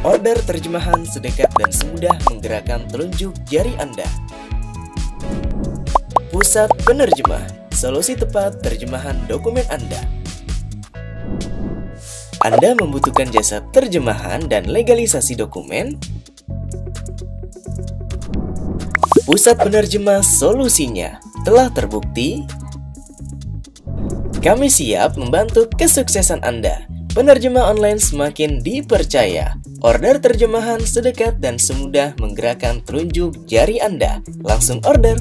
Order terjemahan sedekat dan semudah menggerakkan telunjuk jari Anda. Pusat Penerjemah, solusi tepat terjemahan dokumen Anda. Anda membutuhkan jasa terjemahan dan legalisasi dokumen? Pusat Penerjemah solusinya telah terbukti. Kami siap membantu kesuksesan Anda. Penerjemah online semakin dipercaya. Order terjemahan sedekat dan semudah menggerakkan telunjuk jari Anda. Langsung order!